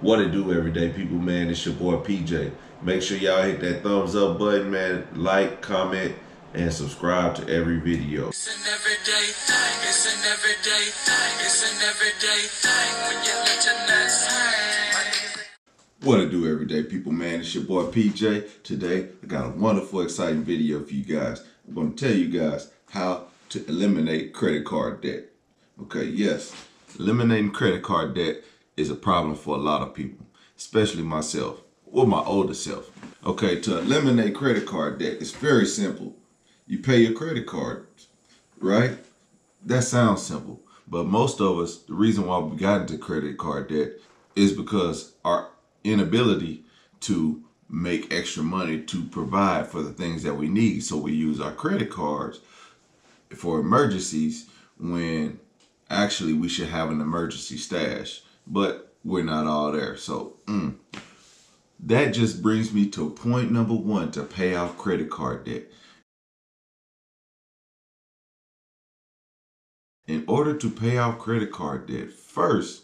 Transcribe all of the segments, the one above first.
What it do, everyday people, man? It's your boy PJ. Make sure y'all hit that thumbs up button, man. Like, comment, and subscribe to every video. It's an everyday thing. It's an everyday thing. It's an everyday thing when you let your nuts hang. My niggas ain't What it do, everyday people, man? It's your boy PJ. Today, I got a wonderful, exciting video for you guys. I'm going to tell you guys how to eliminate credit card debt. Okay, yes, eliminating credit card debt is a problem for a lot of people, especially myself or my older self. Okay, to eliminate credit card debt, it's very simple. You pay your credit card, right? That sounds simple, but most of us, the reason why we got into credit card debt is because our inability to make extra money to provide for the things that we need. So we use our credit cards for emergencies when actually we should have an emergency stash, but we're not all there. So mm, that just brings me to point number one to pay off credit card debt. In order to pay off credit card debt, first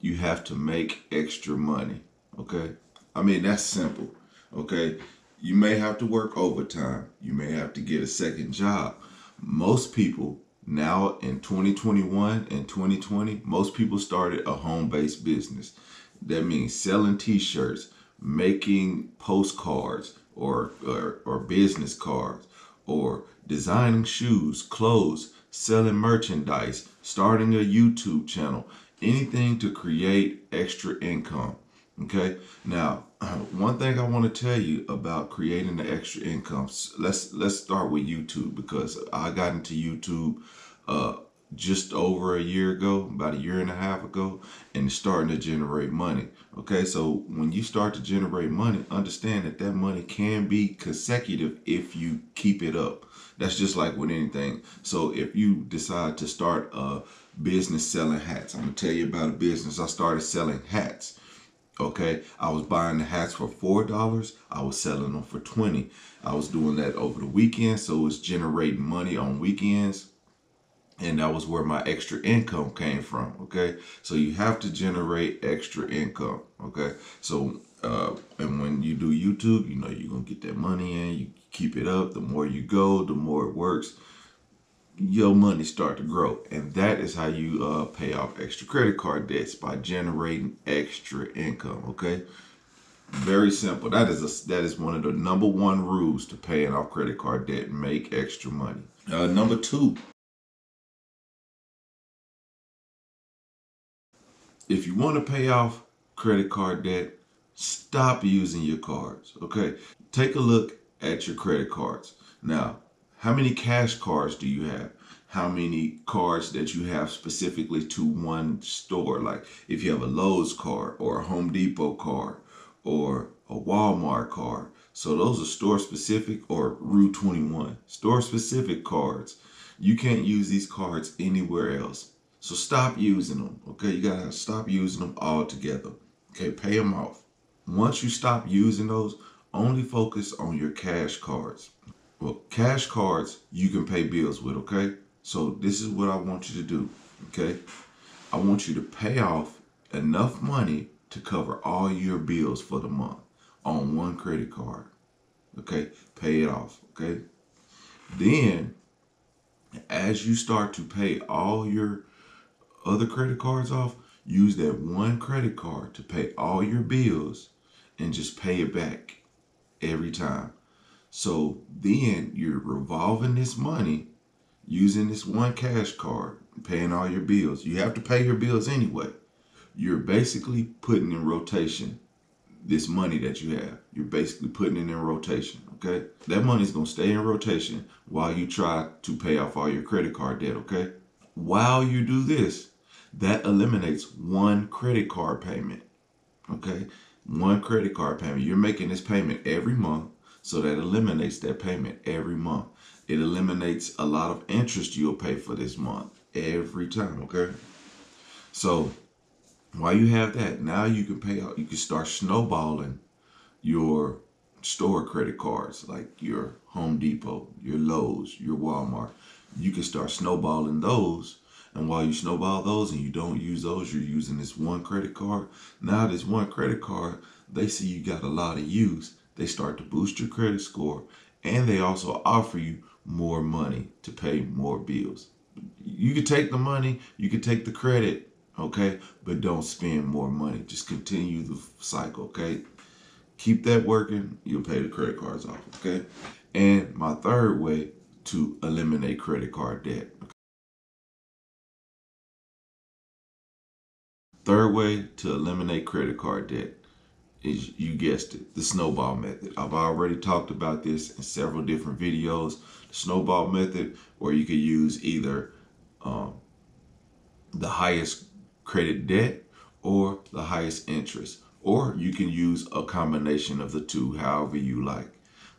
you have to make extra money. Okay. I mean, that's simple. Okay. You may have to work overtime. You may have to get a second job. Most people now in 2021 and 2020, most people started a home based business. That means selling t shirts, making postcards or, or, or business cards, or designing shoes, clothes, selling merchandise, starting a YouTube channel, anything to create extra income. Okay. Now, one thing I want to tell you about creating the extra income. Let's let's start with YouTube because I got into YouTube uh just over a year ago, about a year and a half ago, and it's starting to generate money. Okay, so when you start to generate money, understand that that money can be consecutive if you keep it up. That's just like with anything. So if you decide to start a business selling hats, I'm gonna tell you about a business. I started selling hats. Okay, I was buying the hats for four dollars. I was selling them for twenty. I was doing that over the weekend, so it's generating money on weekends, and that was where my extra income came from. Okay, so you have to generate extra income. Okay, so uh, and when you do YouTube, you know you're gonna get that money in. You keep it up. The more you go, the more it works your money start to grow and that is how you uh, pay off extra credit card debts by generating extra income okay very simple that is a, that is one of the number one rules to paying off credit card debt make extra money uh, number two if you want to pay off credit card debt stop using your cards okay? Take a look at your credit cards. Now how many cash cards do you have? How many cards that you have specifically to one store? Like if you have a lowes card or a home depot card or a walmart card. So those are store specific or route 21 store specific cards. You can't use these cards anywhere else so stop using them okay you gotta stop using them altogether okay pay them off once you stop using those only focus on your cash cards well, cash cards you can pay bills with, okay? So this is what I want you to do, okay? I want you to pay off enough money to cover all your bills for the month on one credit card, okay? Pay it off, okay? Then, as you start to pay all your other credit cards off, use that one credit card to pay all your bills and just pay it back every time. So then you're revolving this money using this one cash card, paying all your bills. You have to pay your bills anyway. You're basically putting in rotation this money that you have. You're basically putting it in rotation, okay? That money's gonna stay in rotation while you try to pay off all your credit card debt, okay? While you do this, that eliminates one credit card payment okay? One credit card payment. You're making this payment every month so that eliminates that payment every month. It eliminates a lot of interest you'll pay for this month every time okay? So while you have that now you can pay out you can start snowballing your store credit cards like your home depot your lowes your walmart. You can start snowballing those And while you snowball those and you don't use those, you're using this one credit card. Now this one credit card, they see you got a lot of use. They start to boost your credit score and they also offer you more money to pay more bills. You could take the money, you could take the credit, okay? But don't spend more money. Just continue the cycle, okay? Keep that working, you'll pay the credit cards off, okay? And my third way to eliminate credit card debt. Third way to eliminate credit card debt is you guessed it, the snowball method. I've already talked about this in several different videos. The snowball method, where you could use either um, the highest credit debt or the highest interest, or you can use a combination of the two, however you like.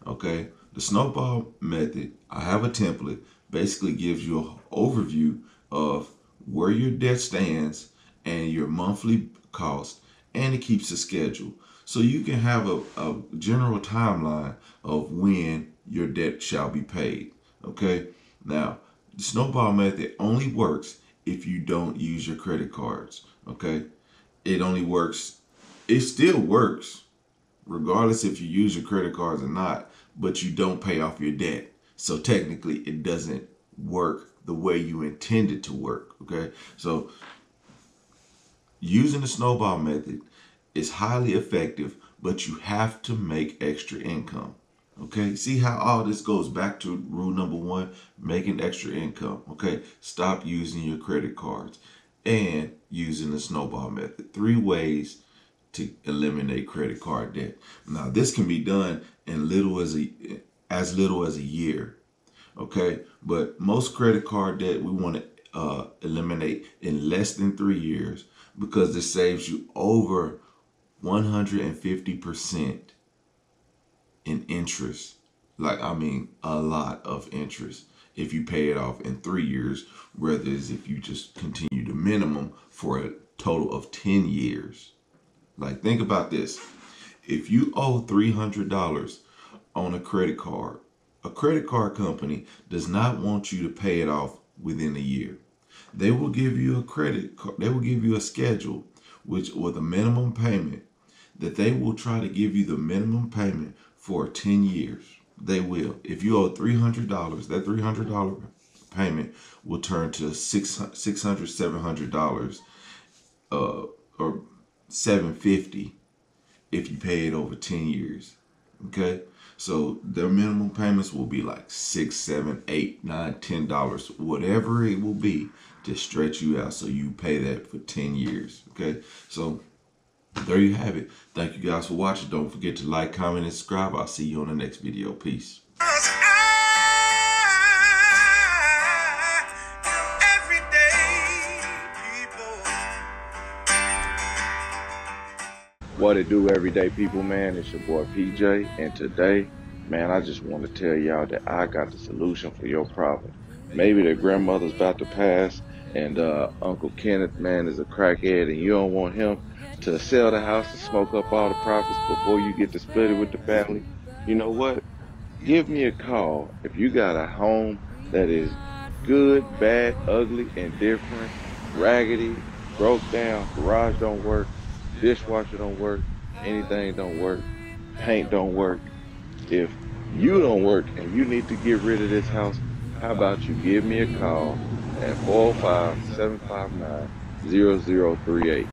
Okay, the snowball method, I have a template, basically gives you an overview of where your debt stands and your monthly cost, and it keeps a schedule. So you can have a, a general timeline of when your debt shall be paid. Okay. Now, the snowball method only works if you don't use your credit cards. Okay. It only works, it still works regardless if you use your credit cards or not, but you don't pay off your debt. So technically, it doesn't work the way you intended to work. Okay. So using the snowball method is highly effective, but you have to make extra income. Okay, see how all this goes back to rule number one, making extra income. Okay, stop using your credit cards and using the snowball method. Three ways to eliminate credit card debt. Now, this can be done in little as a as little as a year. Okay, but most credit card debt we want to uh, eliminate in less than three years because this saves you over 150% in interest. Like, I mean, a lot of interest if you pay it off in three years, whereas if you just continue the minimum for a total of 10 years. Like, think about this. If you owe $300 on a credit card, a credit card company does not want you to pay it off within a year. They will give you a credit card, they will give you a schedule which with a minimum payment that they will try to give you the minimum payment for 10 years. They will. If you owe $300, that $300 payment will turn to $600, $700 uh, or 750 if you pay it over 10 years. Okay? So their minimum payments will be like six, seven, eight, nine, ten dollars, whatever it will be to stretch you out so you pay that for 10 years. Okay? So there you have it. Thank you guys for watching. Don't forget to like, comment, and subscribe. I'll see you on the next video. Peace. What it do, everyday people, man? It's your boy PJ, and today, man, I just want to tell y'all that I got the solution for your problem. Maybe the grandmother's about to pass, and uh, Uncle Kenneth, man, is a crackhead, and you don't want him to sell the house and smoke up all the profits before you get to split it with the family, you know what? Give me a call if you got a home that is good, bad, ugly, indifferent, raggedy, broke down, garage don't work, dishwasher don't work, anything don't work, paint don't work. If you don't work and you need to get rid of this house, how about you give me a call at 405 759 0038.